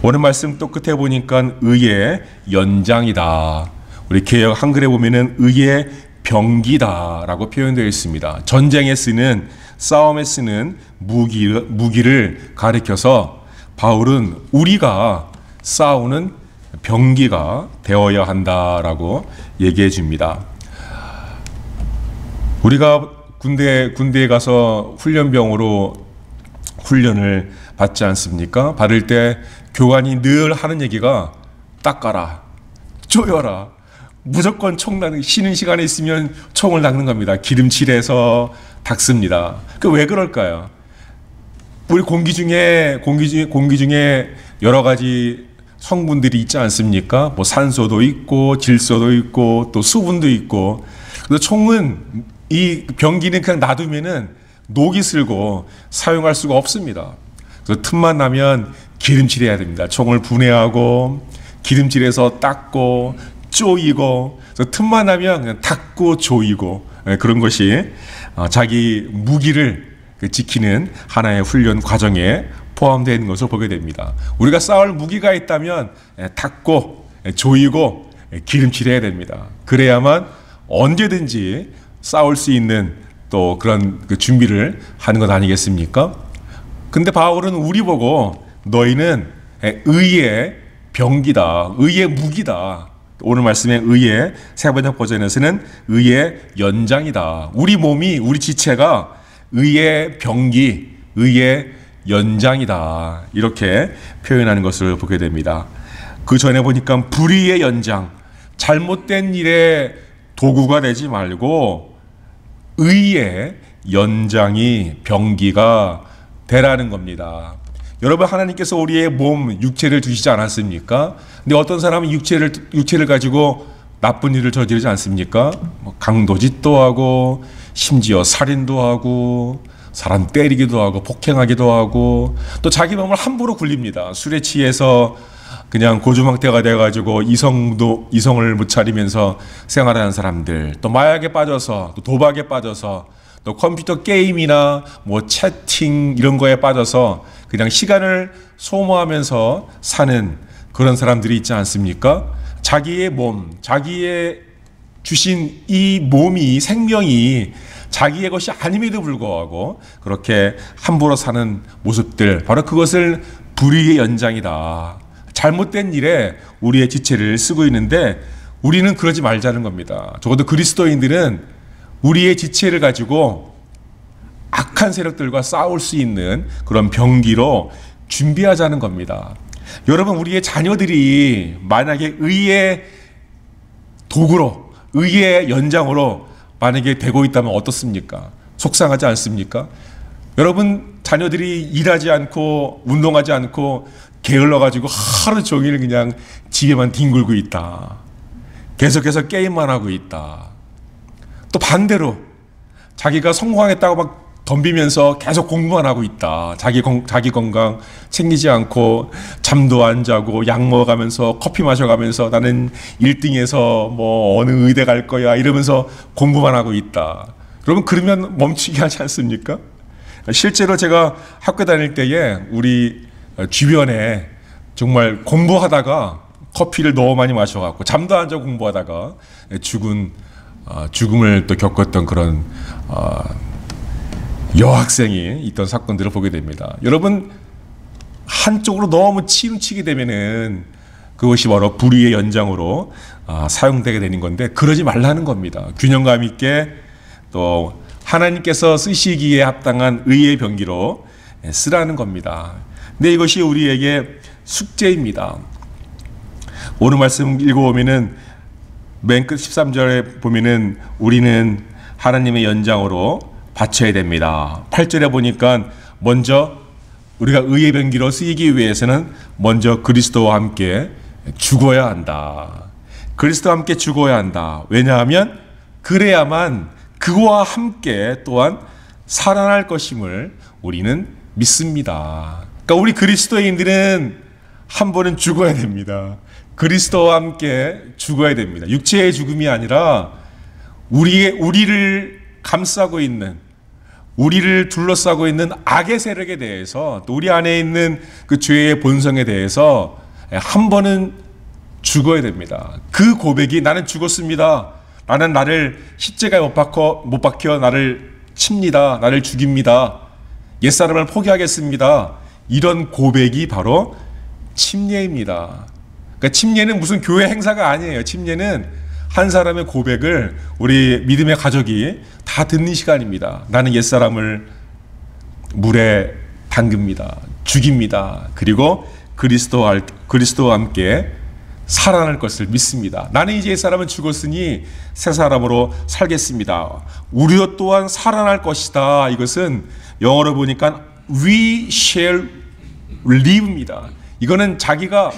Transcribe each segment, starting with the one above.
오늘 말씀 또 끝에 보니까 의의 연장이다. 우리 개혁 한글에 보면은 의의 병기다라고 표현되어 있습니다. 전쟁에 쓰는 싸움에 쓰는 무기, 무기를 가리켜서 바울은 우리가 싸우는 병기가 되어야 한다라고 얘기해 줍니다. 우리가 군대 군대에 가서 훈련병으로 훈련을 받지 않습니까? 받을 때 교관이 늘 하는 얘기가 닦아라, 쪼여라, 무조건 총 나는 쉬는 시간에 있으면 총을 닦는 겁니다. 기름칠해서 닦습니다. 그 왜 그럴까요? 우리 공기 중에 공기 중에 공기 중에 여러 가지 성분들이 있지 않습니까? 뭐 산소도 있고 질소도 있고 또 수분도 있고. 그래서 총은 이 병기는 그냥 놔두면은 녹이 슬고 사용할 수가 없습니다. 그래서 틈만 나면 기름칠해야 됩니다. 총을 분해하고 기름칠해서 닦고 쪼이고 틈만 나면 그냥 닦고 조이고 예, 그런 것이 어, 자기 무기를 그 지키는 하나의 훈련 과정에 포함되어 것을 보게 됩니다. 우리가 싸울 무기가 있다면 예, 닦고 예, 조이고 기름칠해야 됩니다. 그래야만 언제든지 싸울 수 있는 또 그런 그 준비를 하는 것 아니겠습니까? 근데 바울은 우리 보고 너희는 의의 병기다, 의의 무기다. 오늘 말씀의 의의 세 번역 버전에서는 의의 연장이다. 우리 몸이 우리 지체가 의의 병기, 의의 연장이다. 이렇게 표현하는 것을 보게 됩니다. 그 전에 보니까 불의의 연장, 잘못된 일의 도구가 되지 말고 의의 연장이 병기가 되라는 겁니다. 여러분 하나님께서 우리의 몸 육체를 주시지 않았습니까? 근데 어떤 사람은 육체를 육체를 가지고 나쁜 일을 저지르지 않습니까? 뭐 강도짓도 하고 심지어 살인도 하고 사람 때리기도 하고 폭행하기도 하고 또 자기 몸을 함부로 굴립니다. 술에 취해서 그냥 고주망태가 돼가지고 이성도 이성을 못 차리면서 생활하는 사람들 또 마약에 빠져서 또 도박에 빠져서 또 컴퓨터 게임이나 뭐 채팅 이런 거에 빠져서 그냥 시간을 소모하면서 사는 그런 사람들이 있지 않습니까? 자기의 몸, 자기의 주신 이 몸이 생명이 자기의 것이 아님에도 불구하고 그렇게 함부로 사는 모습들 바로 그것을 불의의 연장이다. 잘못된 일에 우리의 지체를 쓰고 있는데 우리는 그러지 말자는 겁니다. 적어도 그리스도인들은 우리의 지체를 가지고 악한 세력들과 싸울 수 있는 그런 병기로 준비하자는 겁니다. 여러분, 우리의 자녀들이 만약에 의의 도구로, 의의 연장으로 만약에 되고 있다면 어떻습니까? 속상하지 않습니까? 여러분, 자녀들이 일하지 않고 운동하지 않고 게을러가지고 하루 종일 그냥 집에만 뒹굴고 있다. 계속해서 게임만 하고 있다. 또 반대로 자기가 성공했다고 막 덤비면서 계속 공부만 하고 있다. 자기 건, 자기 건강 챙기지 않고 잠도 안 자고 약 먹어가면서 커피 마셔가면서 나는 1등에서 뭐 어느 의대 갈 거야 이러면서 공부만 하고 있다. 여러분 그러면 멈추게 하지 않습니까? 실제로 제가 학교 다닐 때에 우리 주변에 정말 공부하다가 커피를 너무 많이 마셔갖고 잠도 안 자고 공부하다가 죽은 어, 죽음을 또 겪었던 그런 어, 여학생이 있던 사건들을 보게 됩니다. 여러분 한쪽으로 너무 치우치게 되면은 그것이 바로 불의의 연장으로 아, 사용되게 되는 건데 그러지 말라는 겁니다. 균형감 있게 또 하나님께서 쓰시기에 합당한 의의 병기로 쓰라는 겁니다. 근데 이것이 우리에게 숙제입니다. 오늘 말씀 읽어보면은 맨 끝 13절에 보면은 우리는 하나님의 연장으로 바쳐야 됩니다. 8절에 보니까 먼저 우리가 의의 병기로 쓰이기 위해서는 먼저 그리스도와 함께 죽어야 한다. 그리스도와 함께 죽어야 한다. 왜냐하면 그래야만 그와 함께 또한 살아날 것임을 우리는 믿습니다. 그러니까 우리 그리스도인들은 한 번은 죽어야 됩니다. 그리스도와 함께 죽어야 됩니다. 육체의 죽음이 아니라 우리의 우리를 감싸고 있는 우리를 둘러싸고 있는 악의 세력에 대해서 또 우리 안에 있는 그 죄의 본성에 대해서 한 번은 죽어야 됩니다. 그 고백이 나는 죽었습니다. 나는 나를 십자가에 못 박혀, 못 박혀 나를 칩니다. 나를 죽입니다. 옛사람을 포기하겠습니다. 이런 고백이 바로 침례입니다. 그러니까 침례는 무슨 교회 행사가 아니에요. 침례는 한 사람의 고백을 우리 믿음의 가족이 다 듣는 시간입니다. 나는 옛사람을 물에 담깁니다. 죽입니다. 그리고 그리스도와, 그리스도와 함께 살아날 것을 믿습니다. 나는 이제 옛사람은 죽었으니 새 사람으로 살겠습니다. 우리 또한 살아날 것이다. 이것은 영어로 보니까 we shall live입니다. 이거는 자기가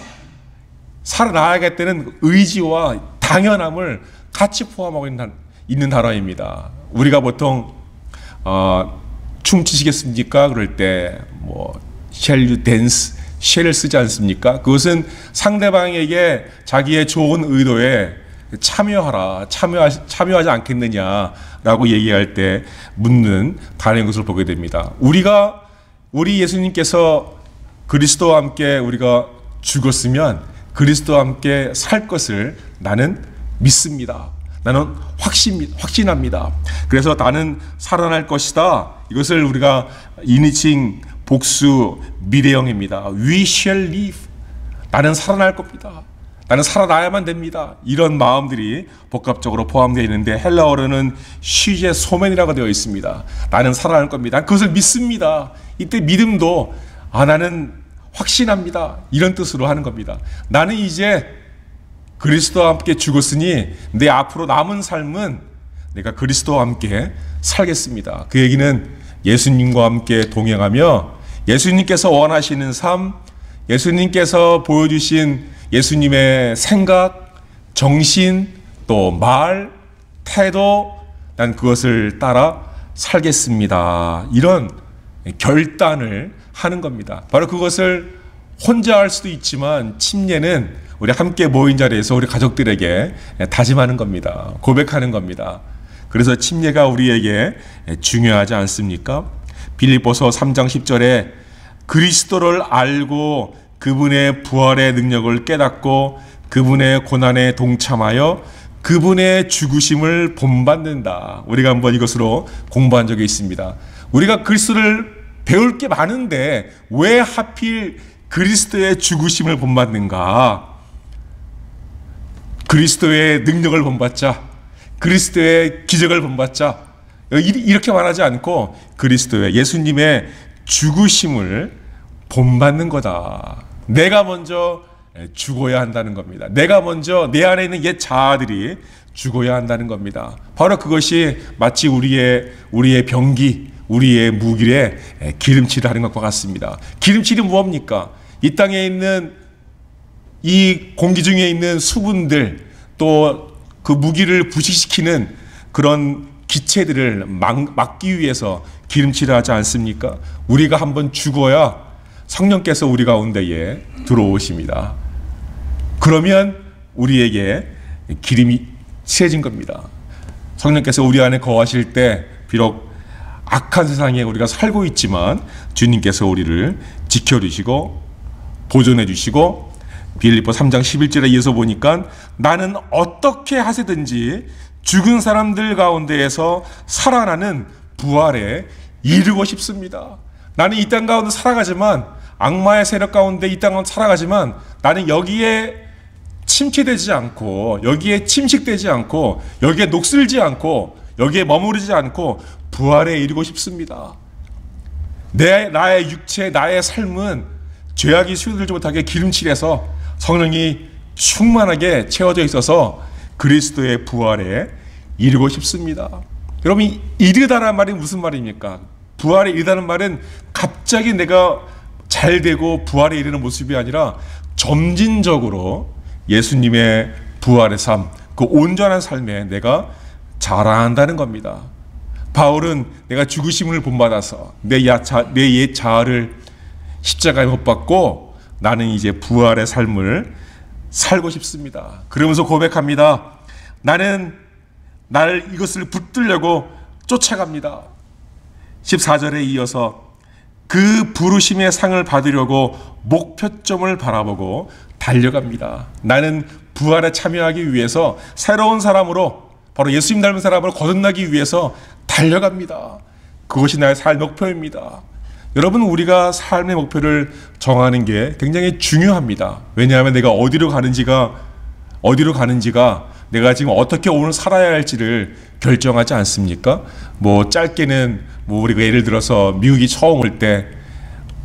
살아나야겠다는 의지와 당연함을 같이 포함하고 있는, 있는 단어입니다. 우리가 보통 어, 춤추시겠습니까? 그럴 때뭐 shall you dance, shall을 쓰지 않습니까? 그것은 상대방에게 자기의 좋은 의도에 참여하라, 참여하, 참여하지 않겠느냐라고 얘기할 때 묻는 다른 것을 보게 됩니다. 우리가 우리 예수님께서 그리스도와 함께 우리가 죽었으면 그리스도와 함께 살 것을 나는 믿습니다. 나는 확신, 확신합니다. 그래서 나는 살아날 것이다. 이것을 우리가 이니칭 복수 미래형입니다. We shall live. 나는 살아날 겁니다. 나는 살아나야만 됩니다. 이런 마음들이 복합적으로 포함되어 있는데 헬라어로는 쉬제 소맨이라고 되어 있습니다. 나는 살아날 겁니다. 그것을 믿습니다. 이때 믿음도 아 나는 확신합니다. 이런 뜻으로 하는 겁니다. 나는 이제 그리스도와 함께 죽었으니 내 앞으로 남은 삶은 내가 그리스도와 함께 살겠습니다. 그 얘기는 예수님과 함께 동행하며 예수님께서 원하시는 삶, 예수님께서 보여주신 예수님의 생각, 정신, 또 말, 태도, 난 그것을 따라 살겠습니다. 이런 결단을 하는 겁니다. 바로 그것을 혼자 할 수도 있지만 침례는 우리 함께 모인 자리에서 우리 가족들에게 다짐하는 겁니다. 고백하는 겁니다. 그래서 침례가 우리에게 중요하지 않습니까? 빌립보서 3장 10절에 그리스도를 알고 그분의 부활의 능력을 깨닫고 그분의 고난에 동참하여 그분의 죽으심을 본받는다. 우리가 한번 이것으로 공부한 적이 있습니다. 우리가 그리스도를 배울 게 많은데 왜 하필 그리스도의 죽으심을 본받는가? 그리스도의 능력을 본받자. 그리스도의 기적을 본받자. 이렇게 말하지 않고 그리스도의 예수님의 죽으심을 본받는 거다. 내가 먼저 죽어야 한다는 겁니다. 내가 먼저 내 안에 있는 옛 자아들이 죽어야 한다는 겁니다. 바로 그것이 마치 우리의 우리의 병기, 우리의 무기에 기름칠을 하는 것과 같습니다. 기름칠이 무엇입니까? 이 땅에 있는 이 공기 중에 있는 수분들 또 그 무기를 부식시키는 그런 기체들을 막, 막기 위해서 기름칠을 하지 않습니까? 우리가 한번 죽어야 성령께서 우리 가운데에 들어오십니다. 그러면 우리에게 기름이 칠해진 겁니다. 성령께서 우리 안에 거하실 때 비록 악한 세상에 우리가 살고 있지만 주님께서 우리를 지켜주시고 보존해 주시고 빌리포 3장 11절에 이어서 보니까 나는 어떻게 하세든지 죽은 사람들 가운데에서 살아나는 부활에 이르고 싶습니다. 나는 이 땅 가운데 살아가지만 악마의 세력 가운데 이 땅 가운데 살아가지만 나는 여기에 침체되지 않고 여기에 침식되지 않고 여기에 녹슬지 않고 여기에 머무르지 않고 부활에 이르고 싶습니다. 내 나의 육체 나의 삶은 죄악이 스며들지 못하게 기름칠해서 성령이 충만하게 채워져 있어서 그리스도의 부활에 이르고 싶습니다. 여러분 이르다란 말이 무슨 말입니까? 부활에 이르다는 말은 갑자기 내가 잘 되고 부활에 이르는 모습이 아니라 점진적으로 예수님의 부활의 삶, 그 온전한 삶에 내가 자라한다는 겁니다. 바울은 내가 죽으심을 본받아서 내옛 자아를 십자가에 못 박고 나는 이제 부활의 삶을 살고 싶습니다. 그러면서 고백합니다. 나는 날 이것을 붙들려고 쫓아갑니다. 14절에 이어서 그 부르심의 상을 받으려고 목표점을 바라보고 달려갑니다. 나는 부활에 참여하기 위해서 새로운 사람으로 바로 예수님 닮은 사람을 거듭나기 위해서 달려갑니다. 그것이 나의 삶 목표입니다. 여러분 우리가 삶의 목표를 정하는 게 굉장히 중요합니다. 왜냐하면 내가 어디로 가는지가 어디로 가는지가 내가 지금 어떻게 오늘 살아야 할지를 결정하지 않습니까? 뭐 짧게는 뭐 우리가 예를 들어서 미국이 처음 올 때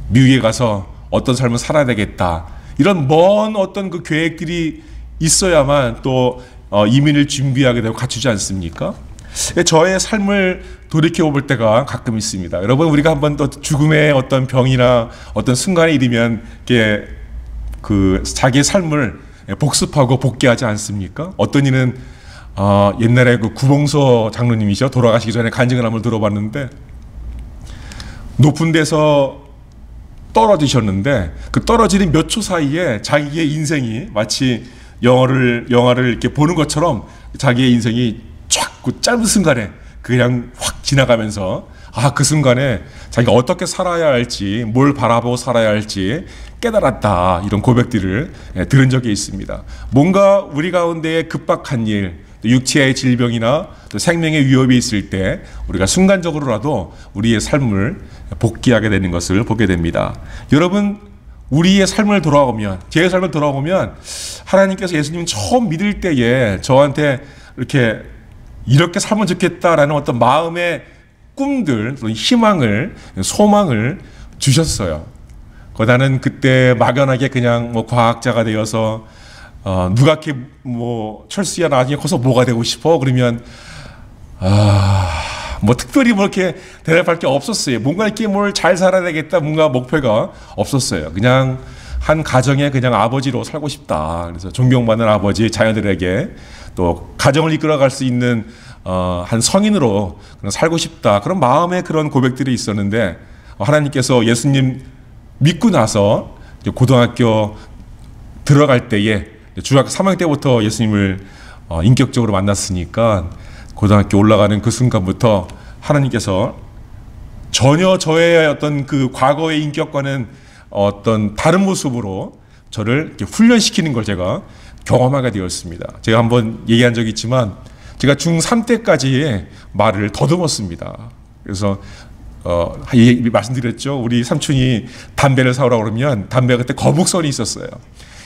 미국에 가서 어떤 삶을 살아야 되겠다. 이런 먼 어떤 그 계획들이 있어야만 또 어, 이민을 준비하게 되고 갖추지 않습니까? 예, 저의 삶을 돌이켜 볼 때가 가끔 있습니다. 여러분 우리가 한번 또 죽음의 어떤 병이나 어떤 순간에 이르면 그 자기의 삶을 복습하고 복귀하지 않습니까? 어떤 이는 어, 옛날에 그 구봉서 장로님이죠 돌아가시기 전에 간증을 한번 들어봤는데 높은 데서 떨어지셨는데 그 떨어지는 몇 초 사이에 자기의 인생이 마치 영화를 영화를 이렇게 보는 것처럼 자기의 인생이 쫙그 짧은 순간에 그냥 확 지나가면서 아 그 순간에 자기가 어떻게 살아야 할지 뭘 바라보고 살아야 할지 깨달았다 이런 고백들을 예, 들은 적이 있습니다. 뭔가 우리 가운데 급박한 일, 육체의 질병이나 또 생명의 위협이 있을 때 우리가 순간적으로라도 우리의 삶을 복귀하게 되는 것을 보게 됩니다. 여러분 우리의 삶을 돌아오면 제 삶을 돌아오면 하나님께서 예수님 처음 믿을 때에 저한테 이렇게 이렇게 살면 좋겠다라는 어떤 마음의 꿈들, 희망을, 소망을 주셨어요. 나는 그때 막연하게 그냥 뭐 과학자가 되어서 어, 누가 이렇게 뭐 철수야 나중에 커서 뭐가 되고 싶어 그러면 아 뭐 특별히 뭐 이렇게 대답할 게 없었어요. 뭔가 이렇게 뭘 잘 살아야 되겠다 뭔가 목표가 없었어요. 그냥 한 가정의 그냥 아버지로 살고 싶다. 그래서 존경받는 아버지 자녀들에게 또 가정을 이끌어갈 수 있는 어, 한 성인으로 살고 싶다. 그런 마음의 그런 고백들이 있었는데 하나님께서 예수님 믿고 나서 고등학교 들어갈 때에 중학교 3학년 때부터 예수님을 어, 인격적으로 만났으니까 고등학교 올라가는 그 순간부터 하나님께서 전혀 저의 어떤 그 과거의 인격과는 어떤 다른 모습으로 저를 훈련시키는 걸 제가 경험하게 되었습니다. 제가 한번 얘기한 적이 있지만 제가 중3 때까지 말을 더듬었습니다. 그래서 어, 말씀드렸죠. 우리 삼촌이 담배를 사오라 그러면 담배가 그때 거북선이 있었어요.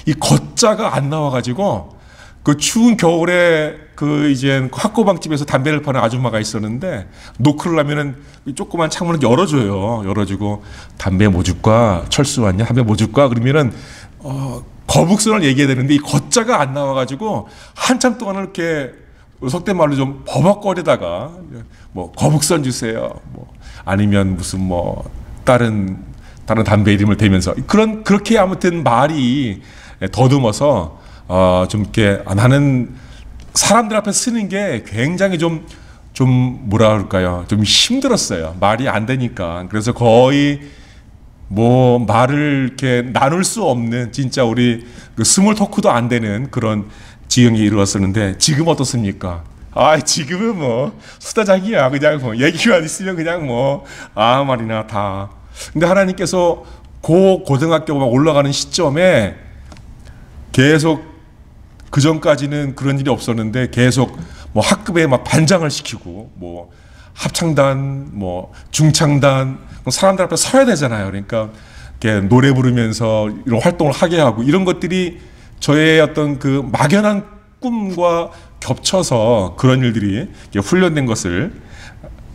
이 걷자가 안 나와가지고 그 추운 겨울에 그 이제 학고방집에서 담배를 파는 아줌마가 있었는데 노크를 하면은 조그만 창문을 열어줘요. 열어주고 담배 뭐 줄까? 철수 왔냐? 담배 뭐 줄까? 그러면은 어, 거북선을 얘기해야 되는데 이 걷자가 안 나와가지고 한참 동안 이렇게 속된 말로 좀 버벅거리다가 뭐 거북선 주세요. 뭐 아니면 무슨 뭐 다른 다른 담배 이름을 대면서 그런 그렇게 아무튼 말이 더듬어서 어 좀 이렇게 아, 나는 사람들 앞에 쓰는 게 굉장히 좀좀 뭐라 그럴까요? 좀 힘들었어요. 말이 안 되니까. 그래서 거의 뭐 말을 이렇게 나눌 수 없는 진짜 우리 그 small talk도 안 되는 그런 지경에 이르렀었는데 지금 어떻습니까? 아 지금은 뭐 수다장이야 그냥 뭐 얘기만 있으면 그냥 뭐 아무 말이나 다 근데 하나님께서 고 고등학교가 올라가는 시점에 계속 그 전까지는 그런 일이 없었는데 계속 뭐 학급에 막 반장을 시키고 뭐 합창단 뭐 중창단 뭐 사람들 앞에 서야 되잖아요 그러니까 노래 부르면서 이런 활동을 하게 하고 이런 것들이 저의 어떤 그 막연한 꿈과 겹쳐서 그런 일들이 훈련된 것을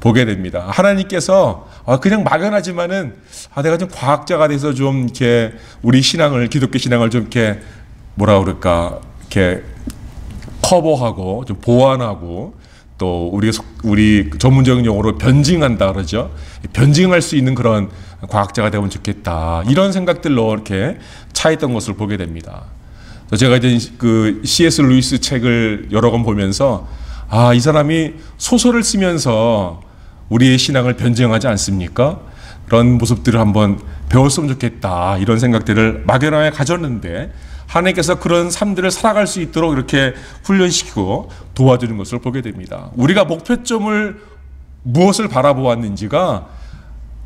보게 됩니다. 하나님께서 아, 그냥 막연하지만은 아, 내가 좀 과학자가 돼서 좀 이렇게 우리 신앙을 기독교 신앙을 좀 이렇게 뭐라 그럴까 이렇게 커버하고 좀 보완하고 또 우리 우리 전문적인 용어로 변증한다 그러죠. 변증할 수 있는 그런 과학자가 되면 좋겠다. 이런 생각들로 이렇게 차있던 것을 보게 됩니다. 제가 이제 그 C.S. 루이스 책을 여러 권 보면서 아, 이 사람이 소설을 쓰면서 우리의 신앙을 변증하지 않습니까? 그런 모습들을 한번 배웠으면 좋겠다. 이런 생각들을 막연하게 가졌는데 하나님께서 그런 삶들을 살아갈 수 있도록 이렇게 훈련시키고 도와주는 것을 보게 됩니다. 우리가 목표점을 무엇을 바라보았는지가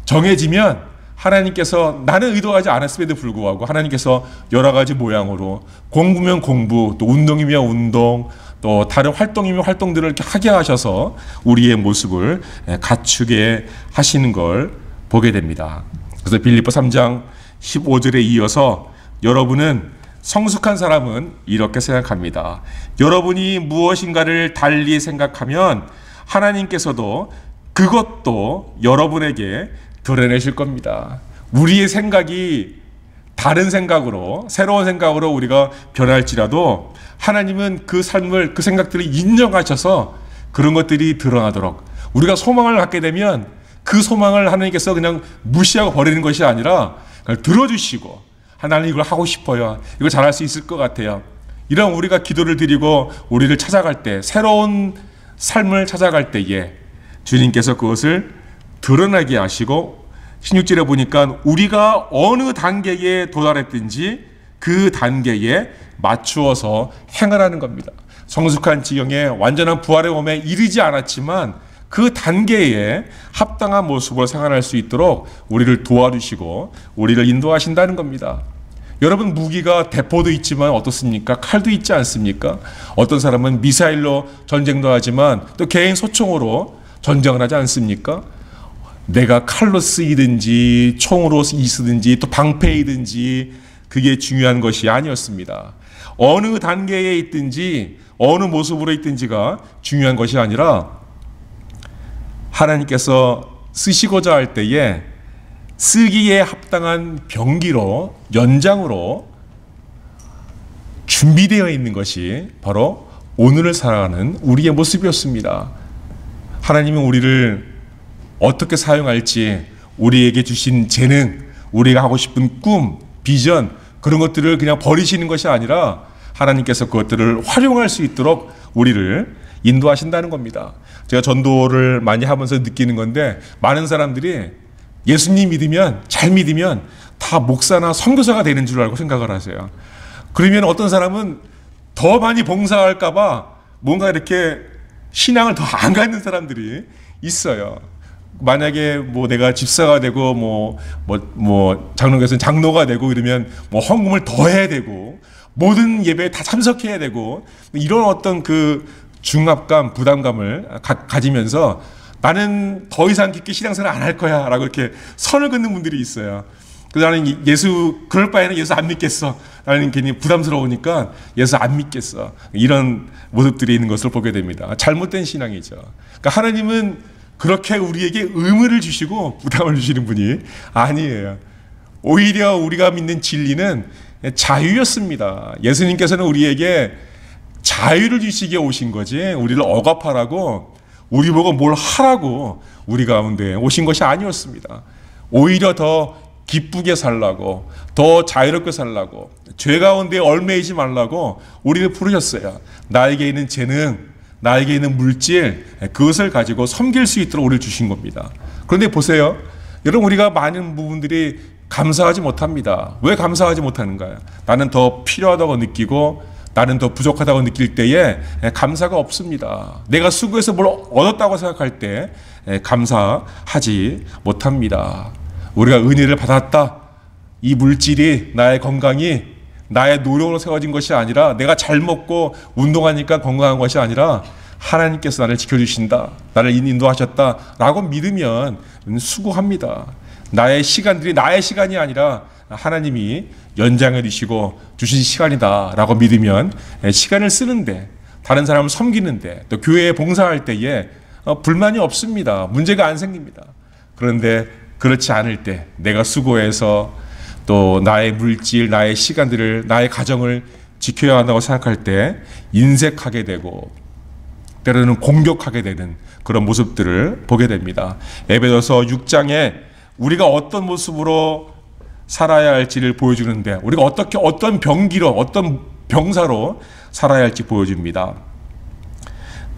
정해지면 하나님께서 나는 의도하지 않았음에도 불구하고 하나님께서 여러 가지 모양으로 공부면 공부, 또 운동이면 운동, 또 다른 활동이면 활동들을 이렇게 하게 하셔서 우리의 모습을 갖추게 하시는 걸 보게 됩니다. 그래서 빌립보 3장 15절에 이어서 여러분은 성숙한 사람은 이렇게 생각합니다. 여러분이 무엇인가를 달리 생각하면 하나님께서도 그것도 여러분에게 드러내실 겁니다. 우리의 생각이 다른 생각으로, 새로운 생각으로 우리가 변할지라도 하나님은 그 삶을, 그 생각들을 인정하셔서 그런 것들이 드러나도록 우리가 소망을 갖게 되면 그 소망을 하나님께서 그냥 무시하고 버리는 것이 아니라 들어주시고 하나님 이걸 하고 싶어요. 이걸 잘할 수 있을 것 같아요. 이런 우리가 기도를 드리고 우리를 찾아갈 때 새로운 삶을 찾아갈 때에 주님께서 그것을 드러나게 하시고 16절에 보니까 우리가 어느 단계에 도달했든지 그 단계에 맞추어서 행하라는 겁니다. 성숙한 지경에 완전한 부활의 몸에 이르지 않았지만 그 단계에 합당한 모습으로 생활할 수 있도록 우리를 도와주시고 우리를 인도하신다는 겁니다. 여러분 무기가 대포도 있지만 어떻습니까? 칼도 있지 않습니까? 어떤 사람은 미사일로 전쟁도 하지만 또 개인 소총으로 전쟁을 하지 않습니까? 내가 칼로 쓰이든지 총으로 쓰이든지 또 방패이든지 그게 중요한 것이 아니었습니다. 어느 단계에 있든지 어느 모습으로 있든지가 중요한 것이 아니라 하나님께서 쓰시고자 할 때에 쓰기에 합당한 병기로 연장으로 준비되어 있는 것이 바로 오늘을 살아가는 우리의 모습이었습니다. 하나님은 우리를 어떻게 사용할지 우리에게 주신 재능, 우리가 하고 싶은 꿈, 비전 그런 것들을 그냥 버리시는 것이 아니라 하나님께서 그것들을 활용할 수 있도록 우리를 인도하신다는 겁니다. 제가 전도를 많이 하면서 느끼는 건데 많은 사람들이 예수님 믿으면 잘 믿으면 다 목사나 선교사가 되는 줄 알고 생각을 하세요. 그러면 어떤 사람은 더 많이 봉사할까봐 뭔가 이렇게 신앙을 더 안 갖는 사람들이 있어요. 만약에 뭐 내가 집사가 되고 뭐 뭐 뭐 장로교에서는 장로가 되고 이러면 뭐 헌금을 더 해야 되고 모든 예배에 다 참석해야 되고 이런 어떤 그 중압감, 부담감을 가, 지면서 나는 더 이상 깊게 신앙생활 안 할 거야 라고 이렇게 선을 긋는 분들이 있어요. 그래서 나는 예수, 그럴 바에는 예수 안 믿겠어. 나는 괜히 부담스러우니까 예수 안 믿겠어. 이런 모습들이 있는 것을 보게 됩니다. 잘못된 신앙이죠. 그러니까 하나님은 그렇게 우리에게 의무를 주시고 부담을 주시는 분이 아니에요. 오히려 우리가 믿는 진리는 자유였습니다. 예수님께서는 우리에게 자유를 주시기에 오신 거지 우리를 억압하라고 우리 보고 뭘 하라고 우리 가운데 오신 것이 아니었습니다. 오히려 더 기쁘게 살라고 더 자유롭게 살라고 죄 가운데 얼매이지 말라고 우리를 부르셨어요. 나에게 있는 재능, 나에게 있는 물질 그것을 가지고 섬길 수 있도록 우리를 주신 겁니다. 그런데 보세요. 여러분 우리가 많은 부분들이 감사하지 못합니다. 왜 감사하지 못하는가요? 나는 더 필요하다고 느끼고 나는 더 부족하다고 느낄 때에 감사가 없습니다. 내가 수고해서 뭘 얻었다고 생각할 때 감사하지 못합니다. 우리가 은혜를 받았다. 이 물질이 나의 건강이 나의 노력으로 세워진 것이 아니라 내가 잘 먹고 운동하니까 건강한 것이 아니라 하나님께서 나를 지켜주신다. 나를 인도하셨다. 라고 믿으면 수고합니다. 나의 시간들이 나의 시간이 아니라 하나님이 연장해 주시고 주신 시간이다라고 믿으면 시간을 쓰는데 다른 사람을 섬기는데 또 교회에 봉사할 때에 어, 불만이 없습니다. 문제가 안 생깁니다. 그런데 그렇지 않을 때 내가 수고해서 또 나의 물질, 나의 시간들을, 나의 가정을 지켜야 한다고 생각할 때 인색하게 되고 때로는 공격하게 되는 그런 모습들을 보게 됩니다. 에베소서 6장에 우리가 어떤 모습으로 살아야 할지를 보여주는데 우리가 어떻게 어떤 병기로 어떤 병사로 살아야 할지 보여줍니다.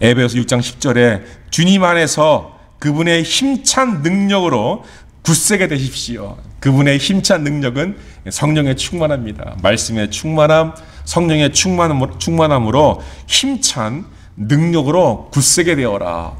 에베소 6장 10절에 주님 안에서 그분의 힘찬 능력으로 굳세게 되십시오. 그분의 힘찬 능력은 성령의 충만합니다. 말씀의 충만함, 성령의 충만함, 충만함으로 힘찬 능력으로 굳세게 되어라.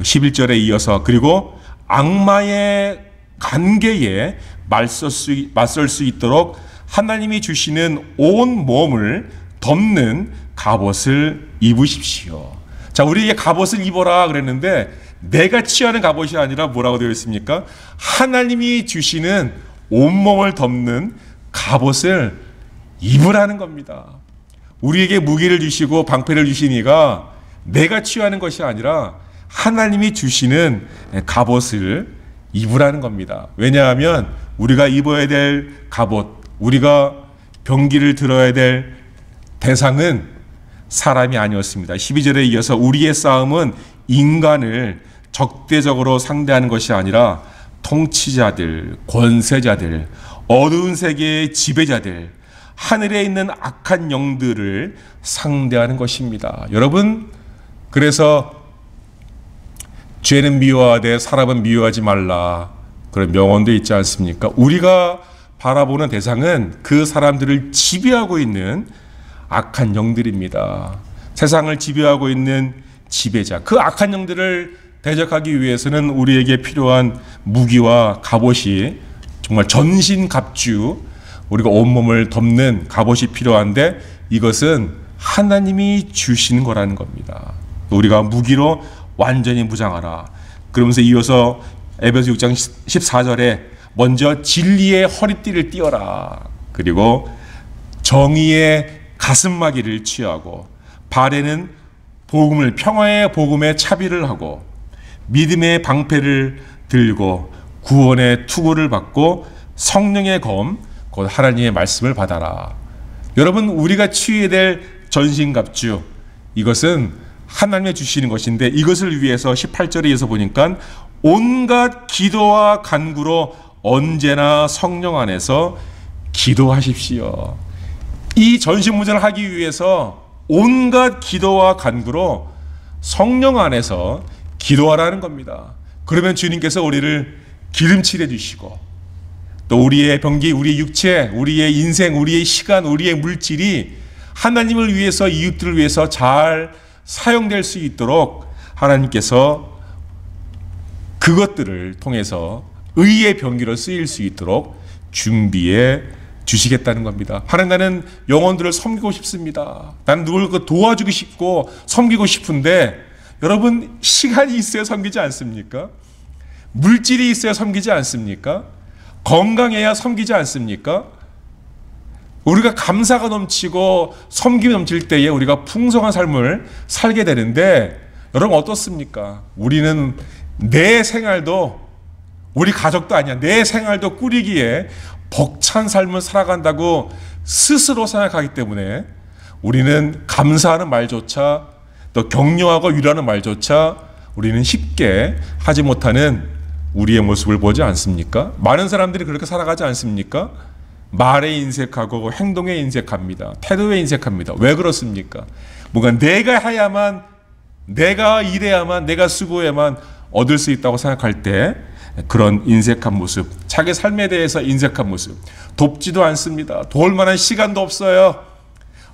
11절에 이어서 그리고 악마의 관계에 맞설 수, 맞설 수 있도록 하나님이 주시는 온 몸을 덮는 갑옷을 입으십시오. 자, 우리에게 갑옷을 입어라 그랬는데 내가 취하는 갑옷이 아니라 뭐라고 되어 있습니까? 하나님이 주시는 온몸을 덮는 갑옷을 입으라는 겁니다. 우리에게 무기를 주시고 방패를 주시니가 내가 취하는 것이 아니라 하나님이 주시는 갑옷을 입으라는 겁니다. 왜냐하면 우리가 입어야 될 갑옷, 우리가 병기를 들어야 될 대상은 사람이 아니었습니다. 12절에 이어서 우리의 싸움은 인간을 적대적으로 상대하는 것이 아니라 통치자들, 권세자들, 어두운 세계의 지배자들, 하늘에 있는 악한 영들을 상대하는 것입니다. 여러분, 그래서 죄는 미워하되 사람은 미워하지 말라. 그런 명언도 있지 않습니까? 우리가 바라보는 대상은 그 사람들을 지배하고 있는 악한 영들입니다. 세상을 지배하고 있는 지배자. 그 악한 영들을 대적하기 위해서는 우리에게 필요한 무기와 갑옷이 정말 전신 갑주, 우리가 온몸을 덮는 갑옷이 필요한데 이것은 하나님이 주시는 거라는 겁니다. 우리가 무기로 완전히 무장하라. 그러면서 이어서 에베소 6장 14절에 먼저 진리의 허리띠를 띄어라. 그리고 정의의 가슴마기를 취하고 발에는 복음을 평화의 복음에 차비를 하고 믿음의 방패를 들고 구원의 투구를 받고 성령의 검, 곧 하나님의 말씀을 받아라. 여러분 우리가 취해야 될 전신갑주 이것은 하나님의 주시는 것인데 이것을 위해서 18절에 이어서 보니까 온갖 기도와 간구로 언제나 성령 안에서 기도하십시오. 이 전신무전을 하기 위해서 온갖 기도와 간구로 성령 안에서 기도하라는 겁니다. 그러면 주님께서 우리를 기름칠해 주시고 또 우리의 병기, 우리의 육체, 우리의 인생, 우리의 시간, 우리의 물질이 하나님을 위해서 이웃들을 위해서 잘 사용될 수 있도록 하나님께서 그것들을 통해서 의의 병기로 쓰일 수 있도록 준비해 주시겠다는 겁니다. 하나님 나는 영혼들을 섬기고 싶습니다. 나는 누굴 도와주고 싶고 섬기고 싶은데 여러분 시간이 있어야 섬기지 않습니까? 물질이 있어야 섬기지 않습니까? 건강해야 섬기지 않습니까? 우리가 감사가 넘치고 섬김이 넘칠 때에 우리가 풍성한 삶을 살게 되는데 여러분 어떻습니까? 우리는 내 생활도 우리 가족도 아니야. 내 생활도 꾸리기에 벅찬 삶을 살아간다고 스스로 생각하기 때문에 우리는 감사하는 말조차 또 격려하고 위로하는 말조차 우리는 쉽게 하지 못하는 우리의 모습을 보지 않습니까? 많은 사람들이 그렇게 살아가지 않습니까? 말에 인색하고 행동에 인색합니다. 태도에 인색합니다. 왜 그렇습니까? 뭔가 내가 해야만, 내가 일해야만, 내가 수고해야만 얻을 수 있다고 생각할 때 그런 인색한 모습, 자기 삶에 대해서 인색한 모습, 돕지도 않습니다. 도울 만한 시간도 없어요.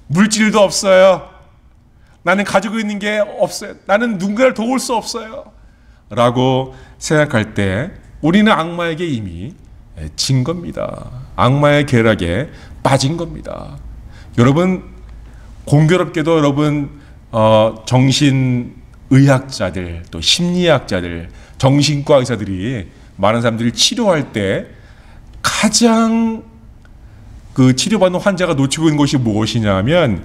물질도 없어요. 나는 가지고 있는 게 없어요. 나는 누군가를 도울 수 없어요. 라고 생각할 때 우리는 악마에게 이미 진 겁니다. 악마의 계략에 빠진 겁니다. 여러분 공교롭게도 여러분 어, 정신 의학자들 또 심리학자들 정신과 의사들이 많은 사람들이 치료할 때 가장 그 치료받는 환자가 놓치고 있는 것이 무엇이냐면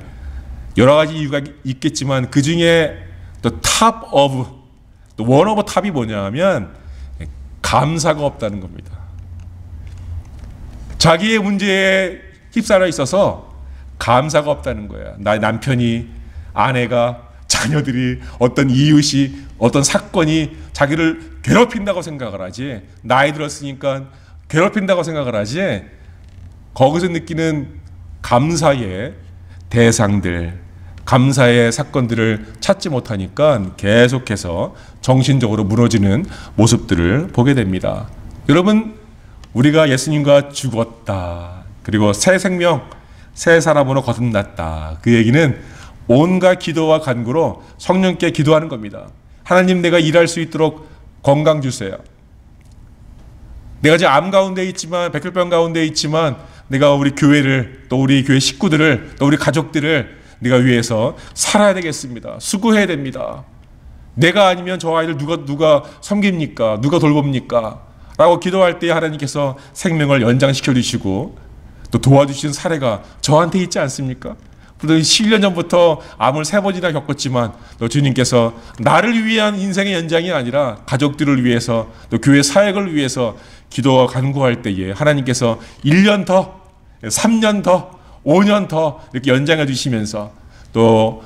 여러 가지 이유가 있겠지만 그 중에 또 top of one of top이 뭐냐면 감사가 없다는 겁니다. 자기의 문제에 휩싸여 있어서 감사가 없다는 거야. 나의 남편이, 아내가, 자녀들이, 어떤 이웃이, 어떤 사건이 자기를 괴롭힌다고 생각을 하지. 나이 들었으니까 괴롭힌다고 생각을 하지. 거기서 느끼는 감사의 대상들, 감사의 사건들을 찾지 못하니까 계속해서 정신적으로 무너지는 모습들을 보게 됩니다. 여러분, 우리가 예수님과 죽었다. 그리고 새 생명, 새 사람으로 거듭났다. 그 얘기는 온갖 기도와 간구로 성령께 기도하는 겁니다. 하나님 내가 일할 수 있도록 건강 주세요. 내가 지금 암 가운데 있지만 백혈병 가운데 있지만 내가 우리 교회를 또 우리 교회 식구들을 또 우리 가족들을 내가 위해서 살아야 되겠습니다. 수고해야 됩니다. 내가 아니면 저 아이들 누가 누가 섬깁니까? 누가 돌봅니까? 라고 기도할 때 하나님께서 생명을 연장시켜 주시고 또 도와주신 사례가 저한테 있지 않습니까? 11년 전부터 암을 세 번이나 겪었지만 또 주님께서 나를 위한 인생의 연장이 아니라 가족들을 위해서 또 교회 사역을 위해서 기도와 간구할 때에 하나님께서 1년 더, 3년 더, 5년 더 이렇게 연장해 주시면서 또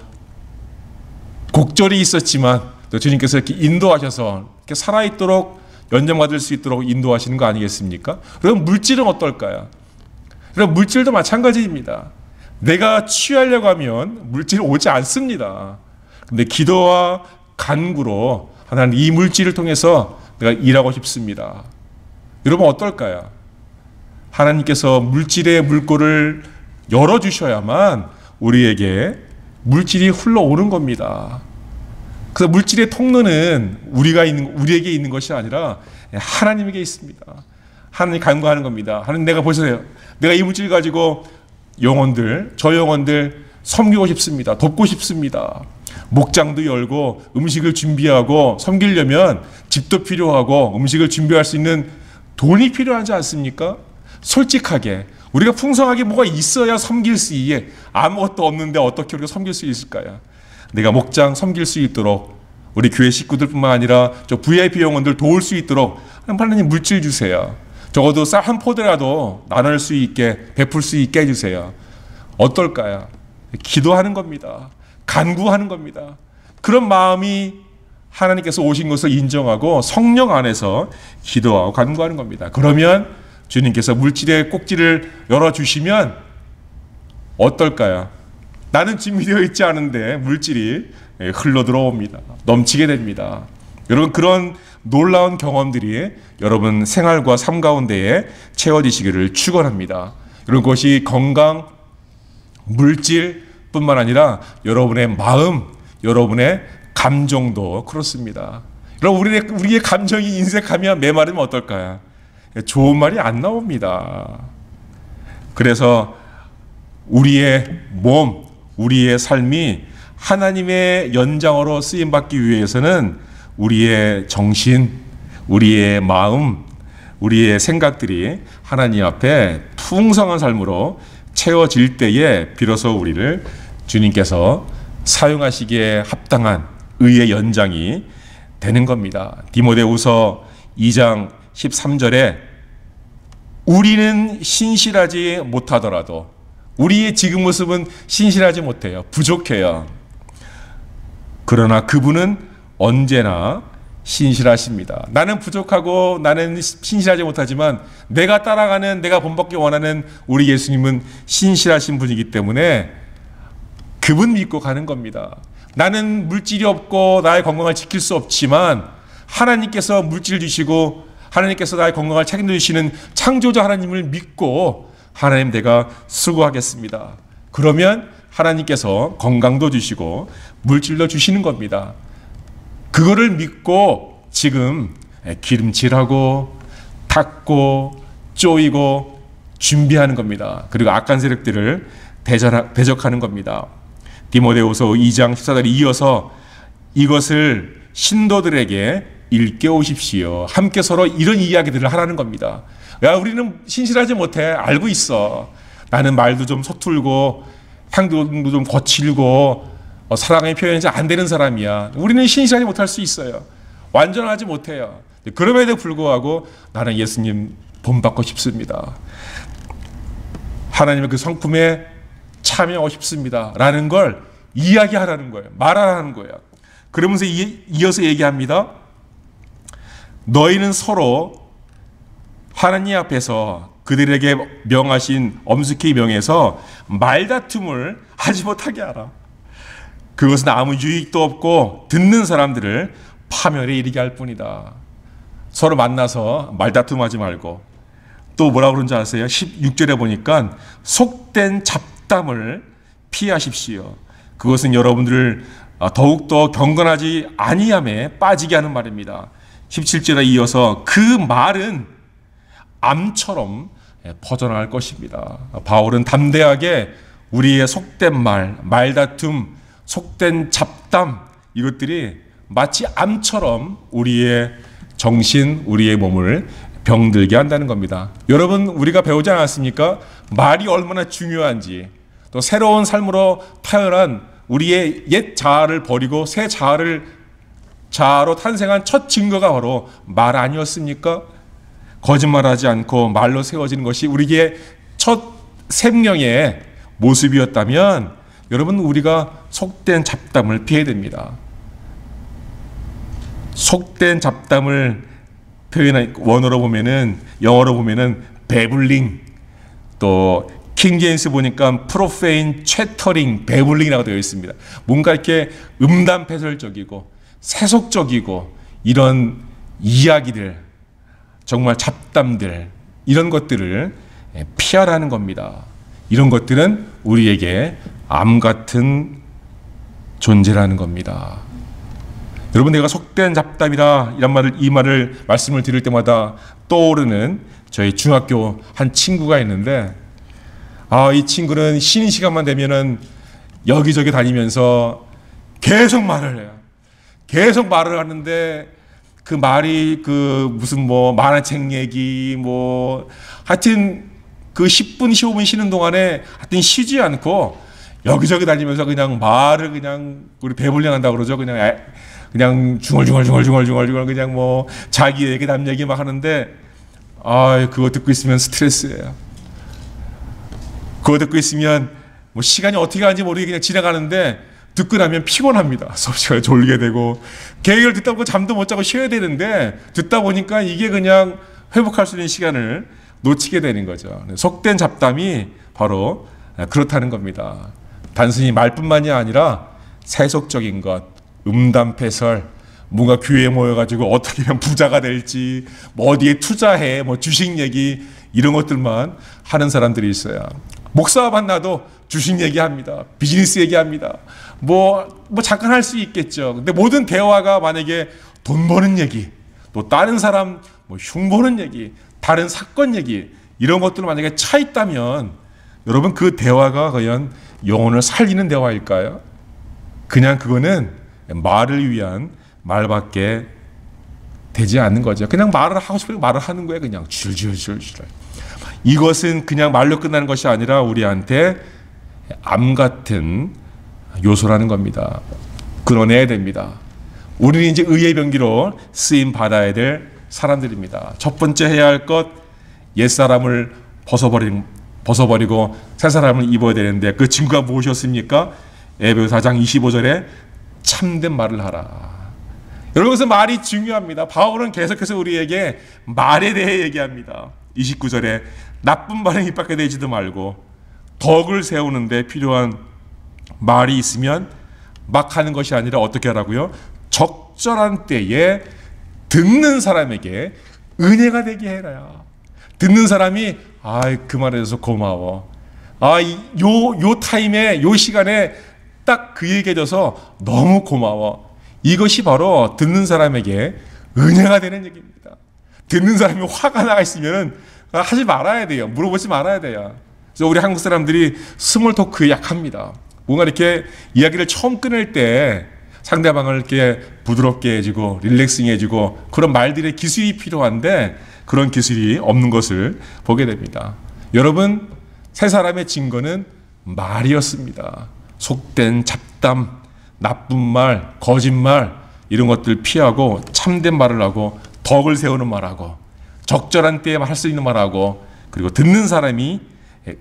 곡절이 있었지만 또 주님께서 이렇게 인도하셔서 이렇게 살아있도록 연장받을 수 있도록 인도하시는 거 아니겠습니까? 그럼 물질은 어떨까요? 그럼 물질도 마찬가지입니다. 내가 취하려고 하면 물질이 오지 않습니다. 근데 기도와 간구로 하나님 이 물질을 통해서 내가 일하고 싶습니다. 여러분 어떨까요? 하나님께서 물질의 물꼬를 열어주셔야만 우리에게 물질이 흘러오는 겁니다. 그래서 물질의 통로는 우리가 있는 우리에게 있는 것이 아니라 하나님에게 있습니다. 하나님 간구하는 겁니다. 하나님 내가 보세요. 내가 이 물질 가지고 영혼들, 저 영혼들 섬기고 싶습니다. 돕고 싶습니다. 목장도 열고 음식을 준비하고 섬기려면 집도 필요하고 음식을 준비할 수 있는 돈이 필요하지 않습니까? 솔직하게 우리가 풍성하게 뭐가 있어야 섬길 수 있게 아무것도 없는데 어떻게 우리가 섬길 수 있을까요? 내가 목장 섬길 수 있도록 우리 교회 식구들뿐만 아니라 저 VIP 영혼들 도울 수 있도록 하나님 물질 주세요. 적어도 쌀 한 포대라도 나눌 수 있게 베풀 수 있게 해주세요. 어떨까요? 기도하는 겁니다. 간구하는 겁니다. 그런 마음이 하나님께서 오신 것을 인정하고 성령 안에서 기도하고 간구하는 겁니다. 그러면 주님께서 물질의 꼭지를 열어주시면 어떨까요? 나는 준비되어 있지 않은데 물질이 흘러 들어옵니다. 넘치게 됩니다. 여러분 그런 놀라운 경험들이 여러분 생활과 삶 가운데에 채워지시기를 축원합니다. 이런 것이 건강, 물질뿐만 아니라 여러분의 마음, 여러분의 감정도 그렇습니다. 여러분 우리의 우리의 감정이 인색하면 메마르면 어떨까요? 좋은 말이 안 나옵니다. 그래서 우리의 몸, 우리의 삶이 하나님의 연장으로 쓰임 받기 위해서는 우리의 정신, 우리의 마음, 우리의 생각들이 하나님 앞에 풍성한 삶으로 채워질 때에 비로소 우리를 주님께서 사용하시기에 합당한 의의 연장이 되는 겁니다. 디모데후서 2장 13절에 우리는 신실하지 못하더라도 우리의 지금 모습은 신실하지 못해요. 부족해요. 그러나 그분은 언제나 신실하십니다. 나는 부족하고 나는 신실하지 못하지만 내가 따라가는 내가 본받기 원하는 우리 예수님은 신실하신 분이기 때문에 그분 믿고 가는 겁니다. 나는 물질이 없고 나의 건강을 지킬 수 없지만 하나님께서 물질 주시고 하나님께서 나의 건강을 책임져 주시는 창조자 하나님을 믿고 하나님 내가 수고하겠습니다. 그러면 하나님께서 건강도 주시고 물질도 주시는 겁니다. 그거를 믿고 지금 기름칠하고 닦고 쪼이고 준비하는 겁니다. 그리고 악한 세력들을 대적하는 겁니다. 디모데후서 2장 14절에 이어서 이것을 신도들에게 일깨우십시오. 함께 서로 이런 이야기들을 하라는 겁니다. 야, 우리는 신실하지 못해. 알고 있어. 나는 말도 좀 서툴고, 향도 좀 거칠고, 어, 사랑의 표현이 안 되는 사람이야. 우리는 신실하지 못할 수 있어요. 완전하지 못해요. 그럼에도 불구하고 나는 예수님 본받고 싶습니다. 하나님의 그 성품에 참여하고 싶습니다. 라는 걸 이야기하라는 거예요. 말하라는 거예요. 그러면서 이어서 얘기합니다. 너희는 서로 하나님 앞에서 그들에게 명하신 엄숙히 명해서 말다툼을 하지 못하게 하라. 그것은 아무 유익도 없고 듣는 사람들을 파멸에 이르게 할 뿐이다. 서로 만나서 말다툼하지 말고 또 뭐라 그런지 아세요? 16절에 보니까 속된 잡담을 피하십시오. 그것은 여러분들을 더욱더 경건하지 아니함에 빠지게 하는 말입니다. 17절에 이어서 그 말은 암처럼 퍼져나갈 것입니다. 바울은 담대하게 우리의 속된 말, 말다툼, 속된 잡담 이것들이 마치 암처럼 우리의 정신, 우리의 몸을 병들게 한다는 겁니다. 여러분 우리가 배우지 않았습니까? 말이 얼마나 중요한지 또 새로운 삶으로 태어난 우리의 옛 자아를 버리고 새 자아를 자아로 탄생한 첫 증거가 바로 말 아니었습니까? 거짓말하지 않고 말로 세워지는 것이 우리의 첫 생명의 모습이었다면 여러분 우리가 속된 잡담을 피해야 됩니다. 속된 잡담을 표현한 원어로 보면은 영어로 보면은 babbling 또 킹제임스 보니까 profane chattering babbling이라고 되어 있습니다. 뭔가 이렇게 음담패설적이고 세속적이고 이런 이야기들 정말 잡담들 이런 것들을 피하라는 겁니다. 이런 것들은 우리에게 암 같은 존재라는 겁니다. 여러분 내가 속된 잡담이라 이런 말을 이 말을 말씀을 드릴 때마다 떠오르는 저희 중학교 한 친구가 있는데 아 이 친구는 쉬는 시간만 되면은 여기저기 다니면서 계속 말을 해요. 계속 말을 하는데 그 말이 그 무슨 뭐 만화책 얘기 뭐 하여튼 그 10분 15분 쉬는 동안에 하여튼 쉬지 않고 여기저기 다니면서 그냥 말을 그냥 우리 배불량 한다 그러죠. 그냥 애, 그냥 중얼중얼중얼중얼중얼 그냥 뭐 자기 얘기 남 얘기 막 하는데 아 그거 듣고 있으면 스트레스예요. 그거 듣고 있으면 뭐 시간이 어떻게 가는지 모르게 그냥 지나가는데 듣고 나면 피곤합니다. 수업 시간에 졸게 되고 계획을 듣다 보고 잠도 못 자고 쉬어야 되는데 듣다 보니까 이게 그냥 회복할 수 있는 시간을 놓치게 되는 거죠. 속된 잡담이 바로 그렇다는 겁니다. 단순히 말뿐만이 아니라 세속적인 것, 음담패설, 뭔가 교회에 모여가지고 어떻게 하면 부자가 될지, 뭐 어디에 투자해, 뭐 주식 얘기 이런 것들만 하는 사람들이 있어요. 목사 만나도 주식 얘기합니다. 비즈니스 얘기합니다. 뭐, 뭐 잠깐 할 수 있겠죠. 근데 모든 대화가 만약에 돈 버는 얘기, 또 다른 사람 뭐 흉보는 얘기, 다른 사건 얘기, 이런 것들 만약에 차 있다면 여러분 그 대화가 과연 영혼을 살리는 대화일까요? 그냥 그거는 말을 위한 말밖에 되지 않는 거죠. 그냥 말을 하고 싶으면 말을 하는 거예요. 그냥 줄줄줄줄. 이것은 그냥 말로 끝나는 것이 아니라 우리한테 암 같은 요소라는 겁니다. 끊어내야 됩니다. 우리는 이제 의의 병기로 쓰임 받아야 될 사람들입니다. 첫 번째 해야 할 것, 옛사람을 벗어버리, 벗어버리고 새 사람을 입어야 되는데 그 증거가 무엇이었습니까? 에베소 4장 25절에 참된 말을 하라. 여러분, 그래서 말이 중요합니다. 바울은 계속해서 우리에게 말에 대해 얘기합니다. 29절에 나쁜 말에 입 밖에 되지도 말고 덕을 세우는데 필요한 말이 있으면 막 하는 것이 아니라 어떻게 하라고요? 적절한 때에 듣는 사람에게 은혜가 되게 해라. 듣는 사람이 아그 대해서 고마워. 아요 요 타임에 요 시간에 딱 그 얘기 해줘서 너무 고마워. 이것이 바로 듣는 사람에게 은혜가 되는 얘기입니다. 듣는 사람이 화가 나가 있으면 하지 말아야 돼요. 물어보지 말아야 돼요. 그래서 우리 한국 사람들이 small talk에 약합니다. 뭔가 이렇게 이야기를 처음 끊을 때 상대방을 이렇게 부드럽게 해주고 릴렉싱 해주고 그런 말들의 기술이 필요한데 그런 기술이 없는 것을 보게 됩니다. 여러분, 세 사람의 증거는 말이었습니다. 속된 잡담, 나쁜 말, 거짓말 이런 것들 피하고 참된 말을 하고 덕을 세우는 말하고 적절한 때에 할 수 있는 말하고 그리고 듣는 사람이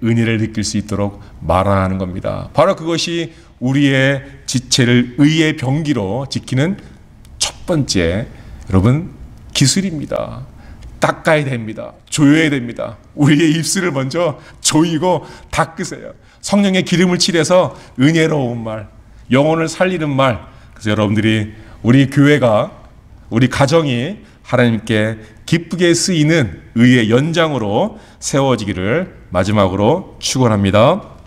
은혜를 느낄 수 있도록 말하는 겁니다. 바로 그것이 우리의 지체를 의의 병기로 지키는 첫 번째 여러분 기술입니다. 닦아야 됩니다. 조여야 됩니다. 우리의 입술을 먼저 조이고 닦으세요. 성령의 기름을 칠해서 은혜로운 말, 영혼을 살리는 말. 그래서 여러분들이 우리 교회가 우리 가정이 하나님께 기쁘게 쓰이는 의의 연장으로 세워지기를 마지막으로 축원합니다.